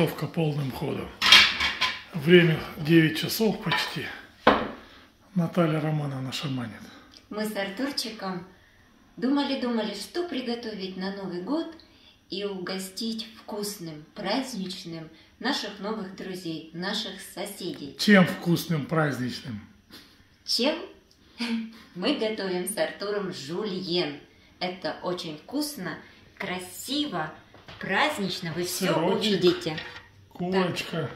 готовка полным ходом. Время 9 часов почти. Наталья Романовна шаманит. Мы с Артурчиком думали-думали, что приготовить на Новый год и угостить вкусным, праздничным наших новых друзей, наших соседей. Чем вкусным праздничным? Чем? Мы готовим с Артуром жульен. Это очень вкусно, красиво, празднично. Вы все Сырочек. увидите. Курочка.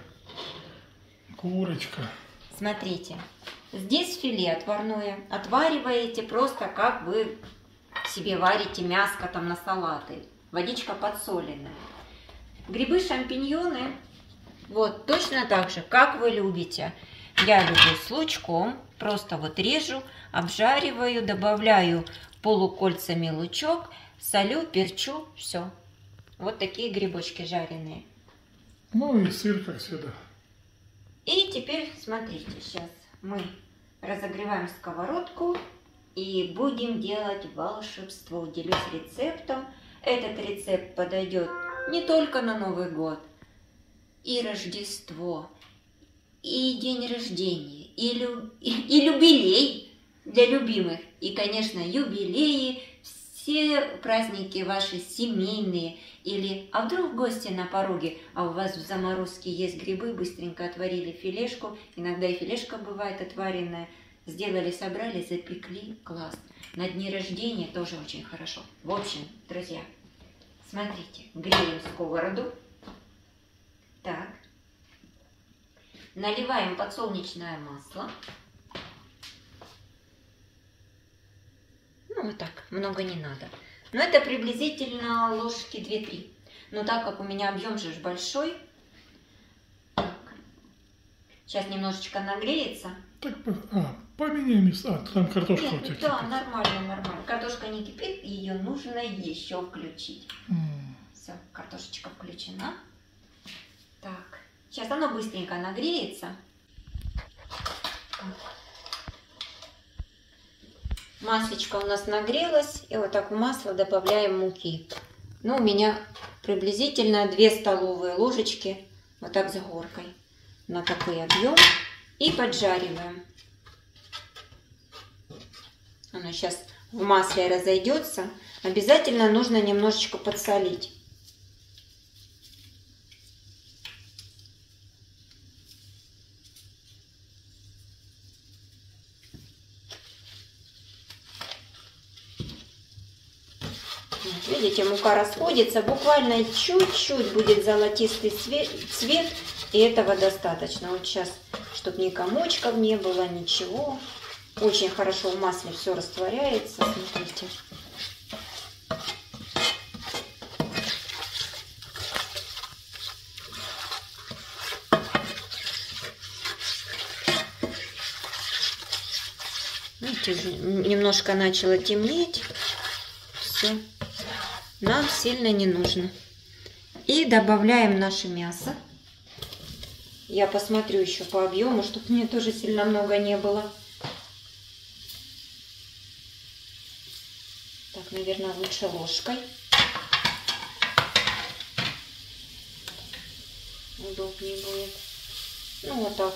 Курочка. Смотрите, здесь филе отварное. Отвариваете просто как вы себе варите мяско там на салаты. Водичка подсоленная. Грибы, шампиньоны. Вот, точно так же, как вы любите. Я люблю с лучком. Просто вот режу, обжариваю, добавляю полукольцами лучок, солю, перчу, все. Вот такие грибочки жареные. Ну и сыр, как всегда. И теперь смотрите, сейчас мы разогреваем сковородку и будем делать волшебство. Уделюсь рецептом. Этот рецепт подойдет не только на Новый год, и Рождество, и день рождения, и, лю- и юбилей для любимых, и, конечно, юбилеи, все праздники ваши семейные, или а вдруг гости на пороге, а у вас в заморозке есть грибы, быстренько отварили филешку, иногда и филешка бывает отваренная, сделали, собрали, запекли, класс. На дни рождения тоже очень хорошо. В общем, друзья, смотрите, греем сковороду. Так. Наливаем подсолнечное масло. Ну, вот так, много не надо. Но это приблизительно ложки 2-3. Но так как у меня объем же большой, так, сейчас немножечко нагреется. Так, а, поменяй места. А, там картошка у Нет, тебя да, кипит. нормально, нормально. Картошка не кипит, ее нужно еще включить. М, Все, картошечка включена. Так, сейчас оно быстренько нагреется. Так. Маслечко у нас нагрелось, и вот так в масло добавляем муки. Ну, у меня приблизительно 2 столовые ложечки, вот так с горкой, на такой объем. И поджариваем. Оно сейчас в масле разойдется. Обязательно нужно немножечко подсолить. Вот, видите, мука расходится, буквально чуть-чуть будет золотистый цвет, цвет, и этого достаточно. Вот сейчас, чтобы ни комочков не было, ничего. Очень хорошо в масле все растворяется, смотрите. Видите, немножко начало темнеть. Все. Нам сильно не нужно. И добавляем наше мясо. Я посмотрю еще по объему, чтобы мне тоже сильно много не было. Так, наверное, лучше ложкой. Удобнее будет. Ну, вот так.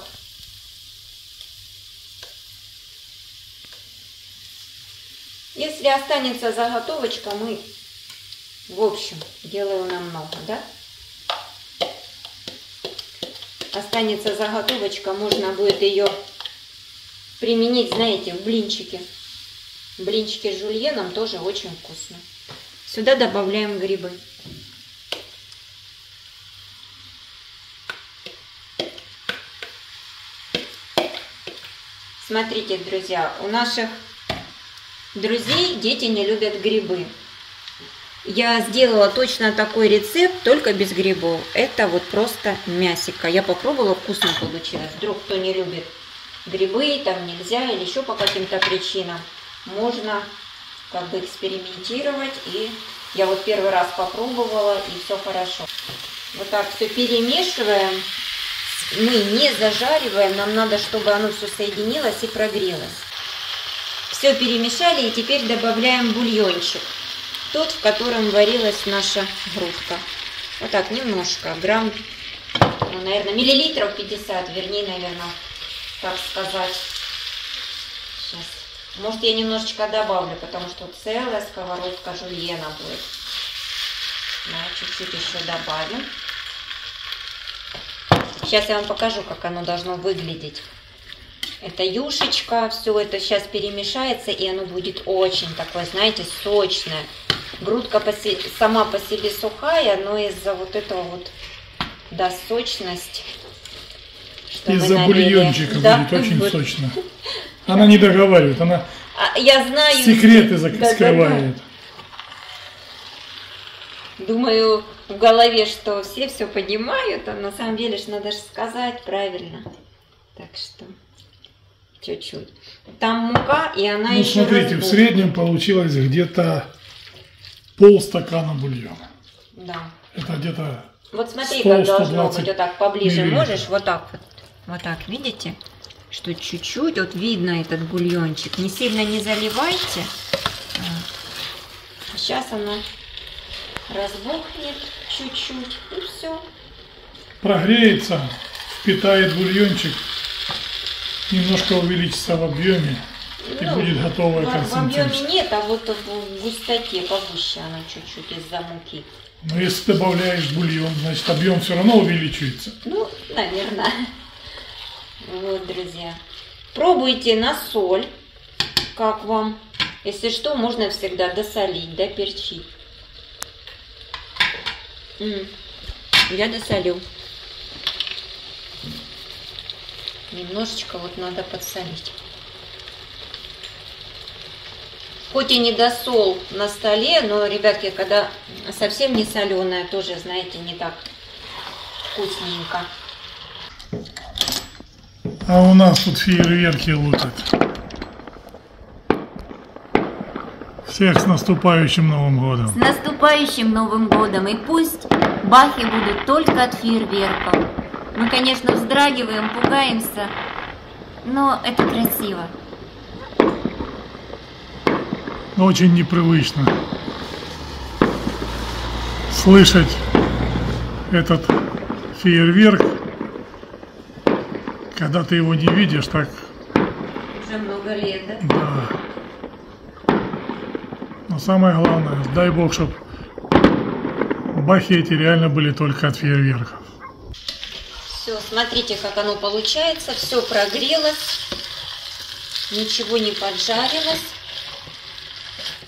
Если останется заготовочка, мы, в общем, делаю намного, да? Останется заготовочка, можно будет ее применить, знаете, в блинчики. Блинчики с жульеном тоже очень вкусно. Сюда добавляем грибы. Смотрите, друзья, у наших друзей дети не любят грибы. Я сделала точно такой рецепт, только без грибов. Это вот просто мясика. Я попробовала, вкусно получилось. Вдруг кто не любит грибы, там нельзя или еще по каким-то причинам. Можно как бы экспериментировать. И я вот первый раз попробовала, и все хорошо. Вот так все перемешиваем. Мы не зажариваем, нам надо, чтобы оно все соединилось и прогрелось. Все перемешали и теперь добавляем бульончик. Тот, в котором варилась наша грудка. Вот так, немножко, грамм ну, наверное, миллилитров 50, вернее, наверное, так сказать. Сейчас. Может, я немножечко добавлю, потому что целая сковородка жульена будет. Да, чуть-чуть еще добавим. Сейчас я вам покажу, как оно должно выглядеть. Это юшечка, все это сейчас перемешается, и оно будет очень такое, знаете, сочное. Грудка по се- сама по себе сухая, но из-за вот этого вот даст сочность. что Из-за бульончика Да, будет очень вот. сочно. Она не договаривает, она А, я знаю. секреты зак- Да-да-да. скрывает. Думаю в голове, что все все понимают, а на самом деле ж надо же сказать правильно. Так что чуть-чуть. Там мука, и она Ну, еще смотрите, в разбухнет. среднем получилось где-то полстакана бульона. Да. Это где-то Вот смотри, 100, как должно 120 быть. Вот так поближе миллилитров. можешь, вот так вот. Вот так, видите? Что чуть-чуть, вот видно этот бульончик. Не сильно не заливайте. Сейчас она разбухнет чуть-чуть, и все. прогреется, впитает бульончик, немножко увеличится в объеме и Ну, будет готовая В, в объеме нет, а вот в густоте повыше она чуть-чуть из-за муки. Но если добавляешь бульон, значит объем все равно увеличивается. Ну, наверное. Вот, друзья. Пробуйте на соль, как вам. Если что, можно всегда досолить, доперчить. М, Я досолю. Немножечко вот надо подсолить. Хоть и не досол на столе, но, ребятки, когда совсем не соленая, тоже, знаете, не так вкусненько. А у нас тут фейерверки лутят. Всех с наступающим Новым С годом. наступающим Новым годом! И пусть бахи будут только от фейерверков. Мы, конечно, вздрагиваем, пугаемся, но это красиво. Очень непривычно слышать этот фейерверк, когда ты его не видишь, так Уже много лет, да? Да. Но самое главное, дай бог, чтобы бахи эти реально были только от фейерверков. Все, смотрите, как оно получается. Все прогрелось. Ничего не поджарилось.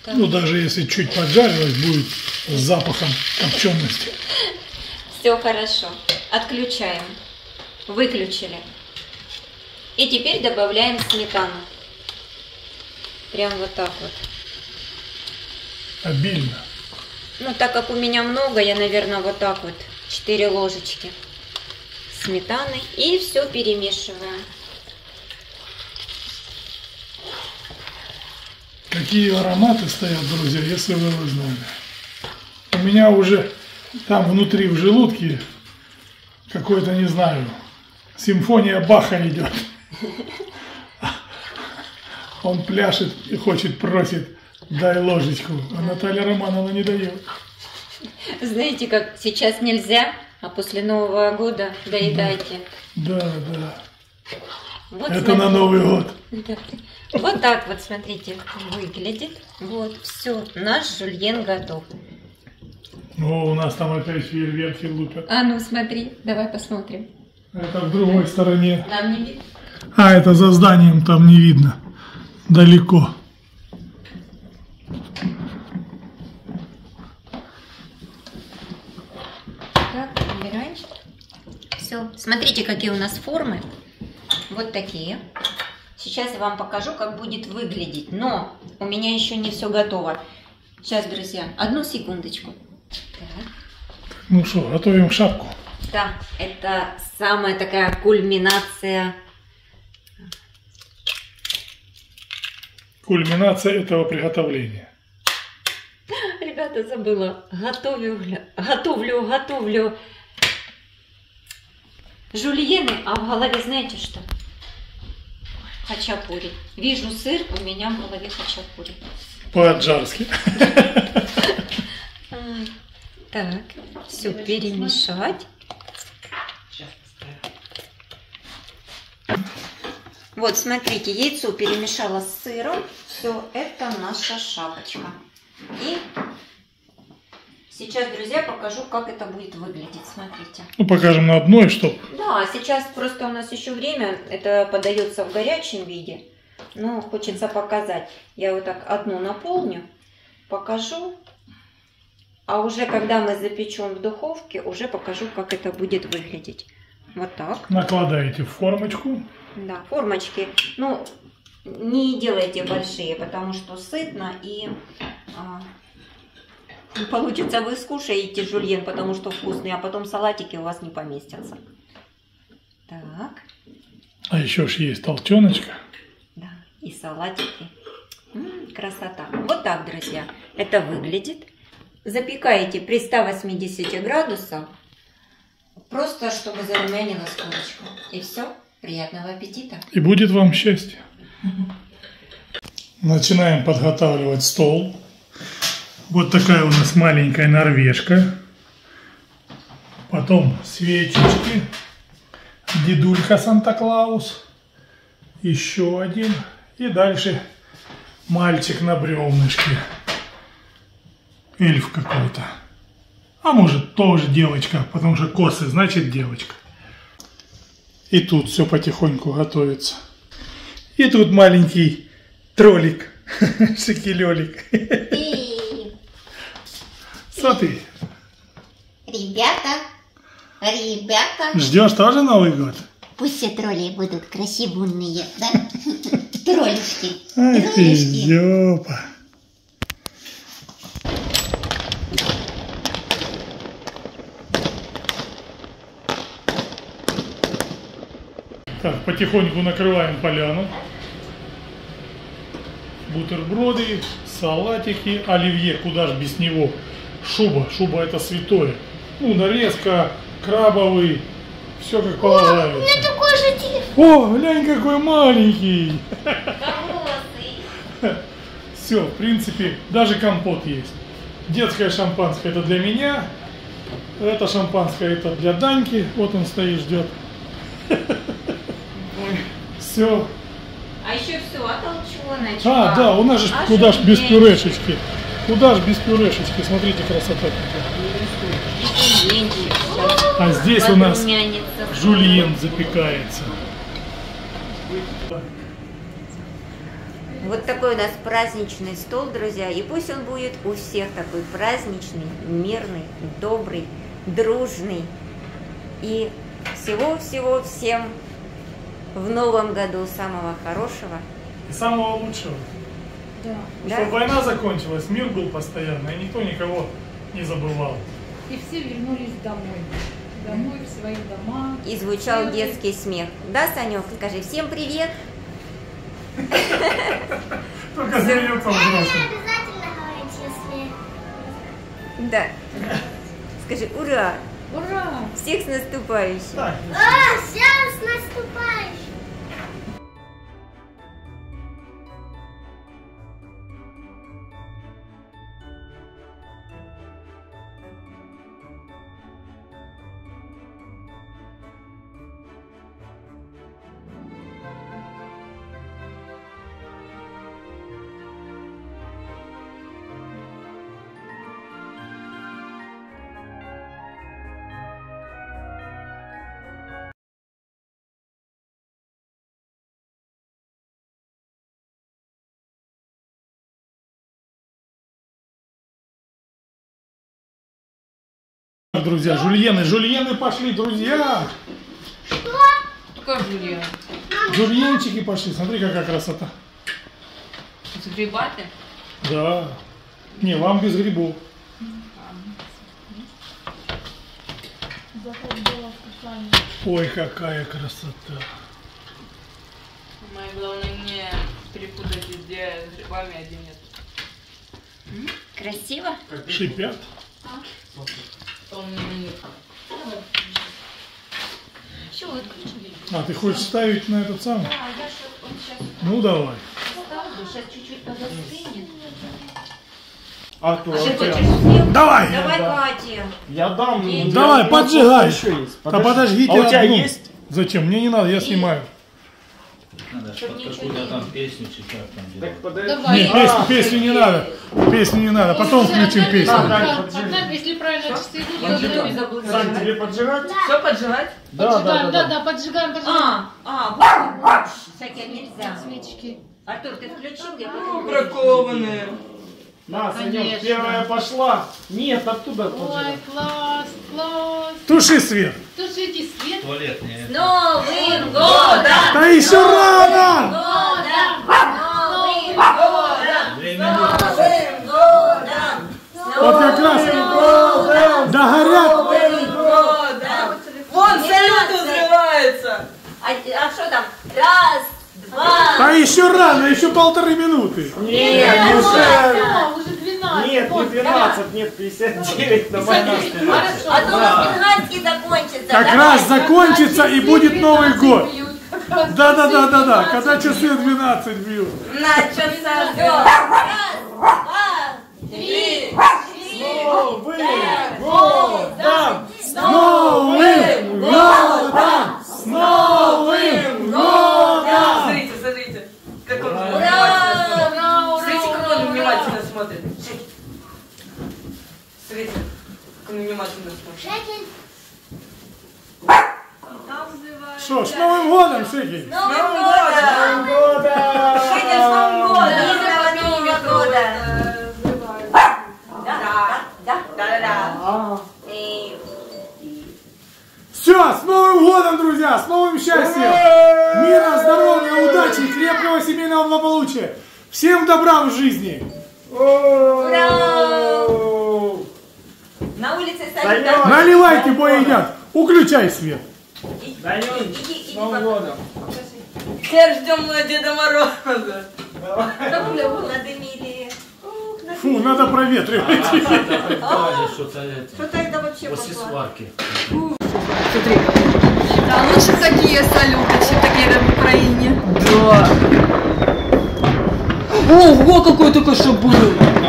Так, Ну, даже если чуть поджарилось, будет с запахом копчености. Все хорошо. Отключаем. Выключили. И теперь добавляем сметану. Прям вот так вот. Обильно. Ну, так как у меня много, я, наверное, вот так вот 4 ложечки сметаны. И все перемешиваем. Какие ароматы стоят, друзья, если вы знали. У меня уже там внутри в желудке какой-то, не знаю, симфония Баха идет. Он пляшет и хочет, просит, дай ложечку. А Наталья Романовна не дает. Знаете, как сейчас нельзя, а после Нового года доедайте. Да, да. Вот Это на смотрите. Новый год. Да. Вот так вот, смотрите, выглядит. Вот, все, наш жульен готов. О, у нас там опять фейерверки лупят. А ну смотри, давай посмотрим. Это в другой стороне. Нам не видно. А, это за зданием там не видно. Далеко. Так, убираем. Все, смотрите, какие у нас формы. Вот такие. Сейчас я вам покажу, как будет выглядеть. Но у меня еще не все готово. Сейчас, друзья, одну секундочку. Так. Ну что, готовим шапку. Да, это самая такая кульминация. Кульминация этого приготовления. Ребята, забыла. Готовлю, готовлю, готовлю Жульены, а в голове знаете что? Хачапури. Вижу сыр, у меня в голове хачапури. По-аджарски. А, так, все перемешать. Вот, смотрите, яйцо перемешала с сыром. Все, это наша шапочка. И сейчас, друзья, покажу, как это будет выглядеть. Смотрите. Ну, покажем на одной, чтоб. Да, сейчас просто у нас еще время. Это подается в горячем виде. Но хочется показать. Я вот так одну наполню, покажу. А уже когда мы запечем в духовке, уже покажу, как это будет выглядеть. Вот так. Накладаете в формочку. Да, формочки. Ну, не делайте большие, потому что сытно и а, получится вы скушаете жульен, потому что вкусный, а потом салатики у вас не поместятся. Так, А еще ж есть толченочка. да, и салатики. М, красота. Вот так, друзья, это выглядит. Запекаете при 180 градусах, просто чтобы зарумянилась курочка. И все. Приятного аппетита. И будет вам счастье. Начинаем подготавливать стол. Вот такая у нас маленькая норвежка. Потом свечечки. Дедулька Санта-Клаус. Еще один. И дальше мальчик на бревнышке. Эльф какой-то. А может тоже девочка, потому что косы, значит девочка. И тут все потихоньку готовится. И тут маленький троллик, шекелелик. И, Смотри, ребята, ребята, ждешь тоже Новый год? пусть все тролли будут красивунные, да? Троллишки, Ай ты. Так, потихоньку накрываем поляну. Бутерброды, салатики, оливье, куда ж без него. Шуба, шуба это святое. Ну, нарезка, крабовый, все как полагается. такой же телефон. О, глянь, какой маленький. Все, в принципе, даже компот есть. Детское шампанское это для меня. Это шампанское это для Даньки. Вот он стоит, ждет. Все. А еще все, а толченая. А, да, у нас же А куда ж без пюрешечки. Куда ж без пюрешечки. Смотрите, красота какая. А здесь у нас жульен запекается. Вот такой у нас праздничный стол, друзья. И пусть он будет у всех такой праздничный, мирный, добрый, дружный. И всего-всего всем в новом году самого хорошего. И самого лучшего. Да. Чтобы война закончилась, мир был постоянно, и никто никого не забывал. И все вернулись домой. Домой, в свои дома. И звучал Все- детский смех. Да, Санек, скажи всем привет. Только говорить, если... Да. Скажи ура. Ура! Всех с наступающим. Так, А, сейчас друзья, жульены, жульены пошли, друзья. Какая Жулья? Жульенчики пошли, смотри, какая красота. С грибами? Да. Не, вам без грибов. Ой, какая красота. Самое главное не перепутать, где с грибами, а где нет. Красиво? Шипят. Он не Все, выключили. А, ты хочешь ставить на этот самый? Да, я ж он сейчас Ну, давай. ставлю, сейчас чуть-чуть подостынет. А то съем? Давай! Давай, Катя. Я дам. Давай, я- Давай, поджигай. еще есть. Да подождите А у тебя одну. есть? Зачем? Мне не надо, я снимаю. Надо под какую-то не там песню читать там Так делать. подожди. Давай. Не, песню, песню не надо. Песню не надо. Потом включим песню. Поджигай. одна, если правильно часы идут, Я то. Сань, тебе поджигать? Все поджигать? Да, да, Поджигаем, да. да, да, поджигаем, поджигаем. А, а. Всякие нельзя. Свечки. Артур, ты включил? Я Ну, бракованные. На, Санек, Конечно. первая пошла. Нет, оттуда Ой, класс, класс. Туши свет. Тушите свет. Туалетные. С Новым годом! Да еще рано! Годом! Новым годом! Две минуты. Новым годом! Вот как раз догорят. Новым годом! Вон салют взрывается. А, а что там? Раз, два, Да еще рано, еще полторы минуты. Нет, А, уже. всё, уже 12. Нет, не Вот, 12, нет, 59 на. Хорошо. а то у нас бенгальский закончится. Как Давай. раз закончится и будет Новый год. Да, да, да, да, да. 12. Когда часы 12 бьют. Начался. Раз, два, три, Новый годом! С Новым годом! С Новым годом! Смотрите, смотрите. Как он внимательно Ура! смотрит. Ура, ура, Смотрите, как он внимательно смотрит. Смотрите, как он внимательно смотрит. Что, с Новым годом, Шекель? С Новым годом! Года! Шекель, с друзья! С новым счастьем! Мира, здоровья, удачи, крепкого семейного благополучия! Всем добра в жизни! Ура! На улице салют. Наливайте, бой едят! Уключай свет! С Новым годом! Все ждем на Деда Мороза. Фу, надо проветривать. Предположим, что-то это. Вообще После сварки. Да, лучше такие салюты, чем такие в Украине. Да. Ого, какой только что был.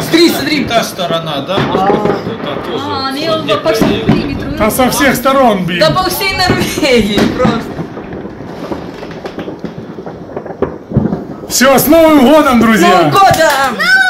Смотри, смотри. Та сторона, да? Тоже. А, они вот где по всему периметру. А со всех сторон, блин. Да по всей Норвегии просто. Все, с Новым годом, С друзья! Новым годом!